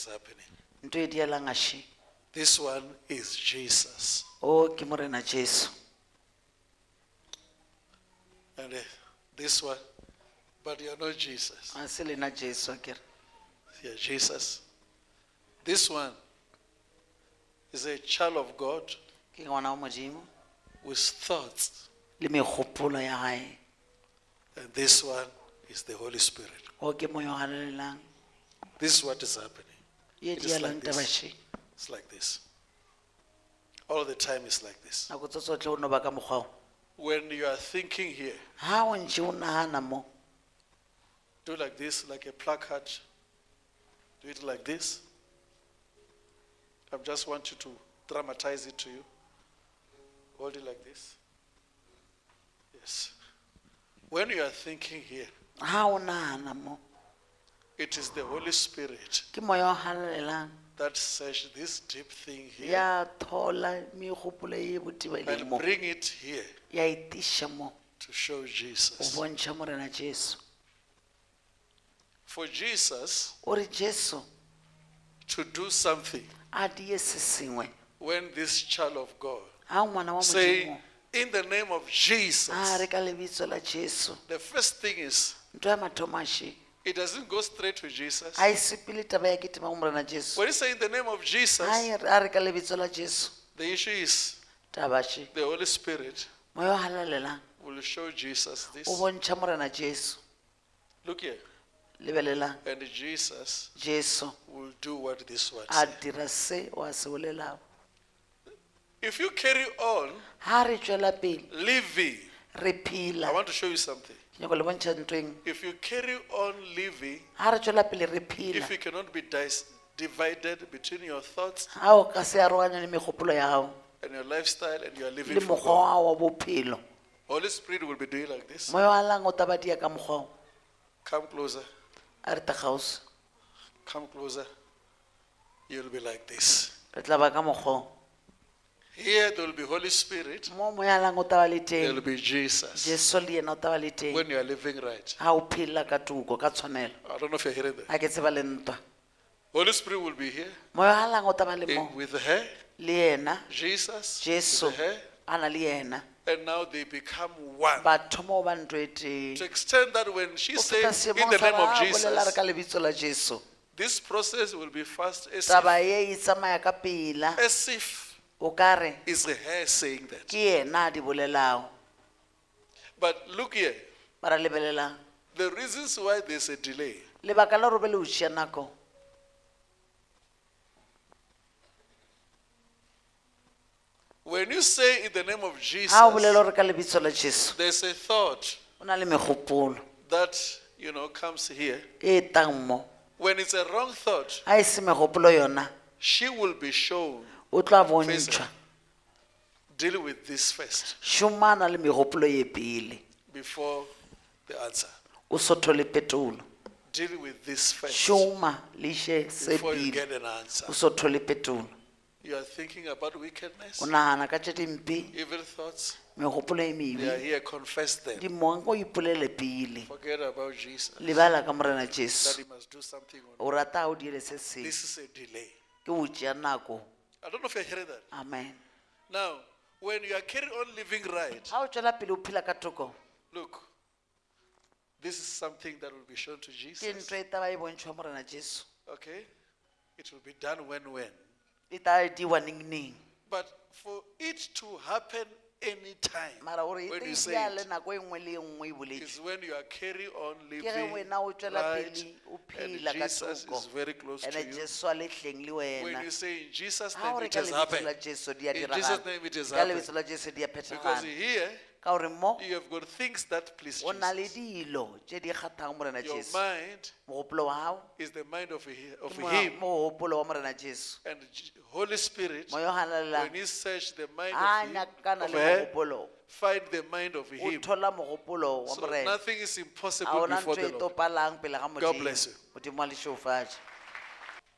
is happening. ntho e dialang a This one is Jesus. o ke morena jesu And uh, this one, but you're not Jesus. a se lena jesu akere Yeah, Jesus. This one is a child of God ke ngwana wa modimo with thoughts. le megopolo ya gae And this one is the Holy Spirit. o ke moyo galelelang This is what is happening. It is like this. It's like this. All the time it's like this. nako tse tsotlhe o no ba ka mokgwao When you are thinking here, ga o ntše o nagana do like this, like a placard. Do it like this. I just want you to dramatize it to you. Hold it like this. Yes. When you are thinking here, ga o nagana mo it is the Holy Spirit ke moya o galelelang that says this deep thing here ya thola megopolo e and botebaleng mo. bring it here ya etiša mo. to show Jesus. bontšha morena jesu. For Jesus o re jesu to do something a die se sengwe. when this child of God ga ngwana wa say modimo. In the name of Jesus, a re ka lebitso la jesu. The first thing is ntho ya mathomaše it doesn't go straight to Jesus. a e sepele taba ya ketema go morena jesu When you say in the name of Jesus, a e re- a re ka lebitso la jesu the issue is tabaše the Holy Spirit moya o will show Jesus this. o bontšha morena jesu Look here. lebelelang And Jesus jesu will do what this one a says. dira se o a se bolelago If you carry on ga re tswela pele living, re I phela want to show you something. Ke nyako le bontšha ntweng. If you carry on living, ga re tswela pele re phela. if you cannot be dis- divided between your thoughts ga o ka se aroganya le megopolo ya gago and your lifestyle and you are living le for mokgwa God, wa wa bophelo. Holy Spirit will be doing like this. moya wa lang o taba ka mokgwao Come closer, a re tagause come closer. You'll be like this. re tla ba ka mokgwao Here there will be Holy Spirit, mo moya lang o le there will teng be Jesus. jesu le yena o taba le teng. When you are living right. ga o phela ka tuko ka tshwanelo. I don't know if you're hearing that. ga ke tseba le ntwa. Holy Spirit will be here. Moya wa lang o le eh, mo. with her, le yena. Jesus, jesu. With her, a na le yena. And now they become one. ba thomo ba ntho e teng. To extend that when she o feta says in the sa name of ba bolela re Jesus, ka lebitso la jesu. This process will be fast as if, taba ye e tsamaya ka pela. as if o ka re it's her saying that. ke yena di bolelago. But look here, ba ra lebelelang the reasons why there's a delay. lebaka la robe le o šia nako. When you say in the name of Jesus, ga o bolela gore ka lebitso la jesu. there's a thought o na le megopolo. that you know comes here. e tang mo? When it's a wrong thought, ga e se megopolo yona. she will be shown o tla Face bontšhwa deal with this first šomana le megopolo ye pele before the answer. o petolo Deal with this first šoma le se before you pele get an answer. o petolo You are thinking about wickedness, o nagana ka tše dimpe evil thoughts. megopolo e They are here. Confess them. ipolele pele Forget about Jesus. lebala ka morena That jesu he must do something. On. o rata o dire se seng This is a delay. ke o tšea nako I don't know if you're hearing that. amen Now, when you are carrying on living right, ga o tswela pele o phela ka look, this is something that will be shown to ke Jesus. ntho e taba e bontšhwa morena jesu Okay? It will be done when, when. e tla diwa nengneng But for it to happen anytime, mara gore e when you say teiale it, nako e nngwe le e nngwe e boletše when you are carrying on ke ge living wena o tswela right, pele o and phela ka Jesus is very close to ande you. jesu a letleng le When wena you say in Jesus' ga name re it ka has lebitso la happened, jesu di a In Jesus' name it has ka happened. lebitso la jesu di a because phethagala here ka gore mo you have got things that please o na le Jesus. dilo tše di kgathang morena Your jesu mind mogopolo wa gago is the mind of, he- of Him, mogopolo wa morena jesu and J- Holy Spirit. moya o galalelang When search the mind a of, him, nyakana of le her, mogopolo find the mind of o Him. thola mogopolo wa So morena nothing is impossible ona before ntho e the Lord. topalang pele ga God bless you. modimo wa lešofatše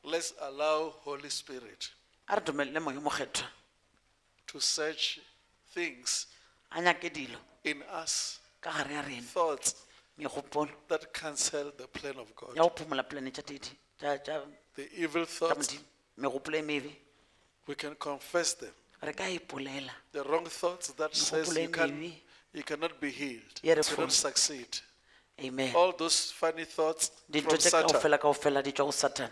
Let's allow Holy Spirit a re dumelele moya mokgethwa to search things a nyake dilo in us, ka gare ya rena. thoughts megopolo. that cancel the plan of ya God. go phomola polane tša tedi tša- tša the evil thoughts, modimo. Megopolo e mebe. we can confess them. re ka ipolela. The wrong thoughts that says you, can, you cannot be healed, you cannot succeed. amen. All those funny thoughts from Satan, kaofela kaofela di tswa go satane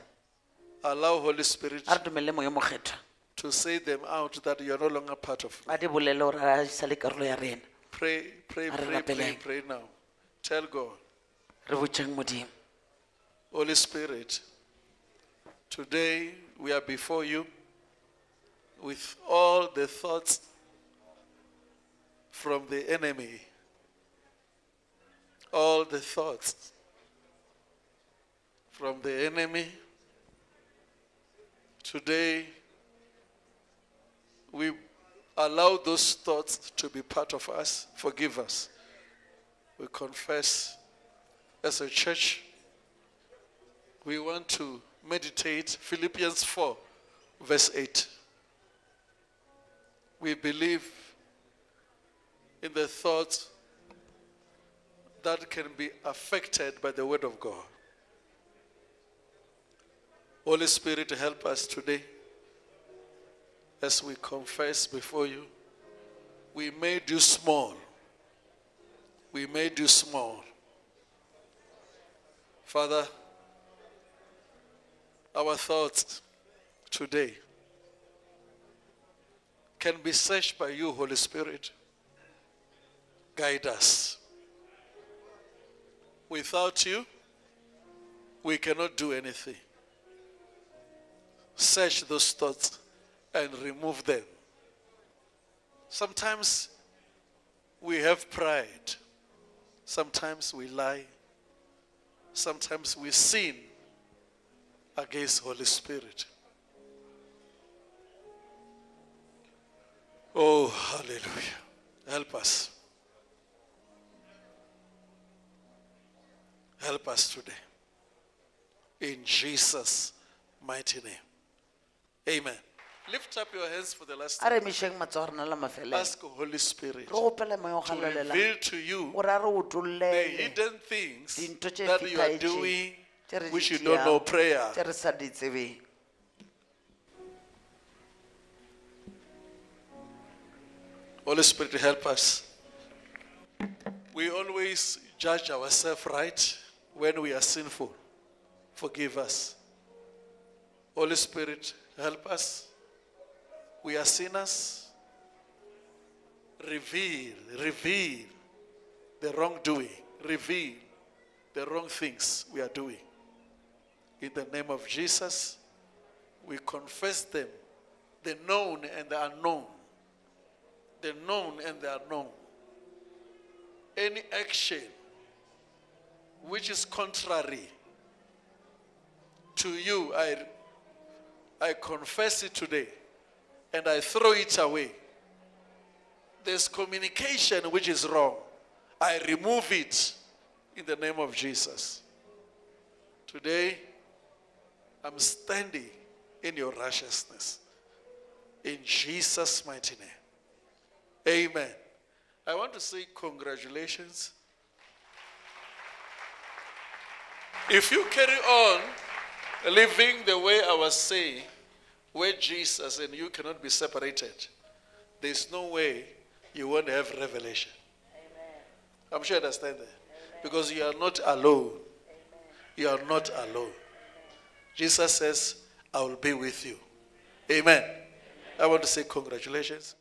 allow Holy Spirit a re dumelele moya mokgethwa to say them out that you are no longer part of me. a di bolele gore a sa le karolo ya rena Pray, pray, pray, pray, rapeleng. pray now. Tell God, re botseng modimo Holy Spirit, today we are before you with all the thoughts from the enemy, all the thoughts from the enemy. Today, we allow those thoughts to be part of us. Forgive us. We confess as a church we want to meditate Philippians 4, verse 8. We believe in the thoughts that can be affected by the Word of God. Holy Spirit, help us today as we confess before you. We made you small. We made you small. Father, our thoughts today can be searched by you, Holy Spirit. Guide us. Without you, we cannot do anything. Search those thoughts and remove them. Sometimes we have pride. Sometimes we lie. Sometimes we sin against Holy Spirit. Oh, hallelujah. Help us. Help us today. In Jesus' mighty name. Amen. Lift up your hands for the last a time. re emišeng matsogo rena la mafelelo Ask Holy Spirit re gopele moya o to galelela reveal to you gore a re o the hidden things dintho that you are doing re which you don't know tšeago, prayer. tše re sa di tsebeng Holy Spirit, help us. We always judge ourselves right when we are sinful. Forgive us. Holy Spirit, help us. We are sinners. Reveal, reveal the wrongdoing, reveal the wrong things we are doing. In the name of Jesus, we confess them, the known and the unknown the known and the unknown. Any action which is contrary to you, I, I confess it today and I throw it away. There's communication which is wrong. I remove it in the name of Jesus. Today, I'm standing in your righteousness. In Jesus' mighty name. Amen. I want to say congratulations. If you carry on living the way I was saying, where Jesus and you cannot be separated, there's no way you won't have revelation. Amen. I'm sure you understand that. Because you are not alone. You are not alone. Jesus says, I will be with you. Amen. I want to say congratulations.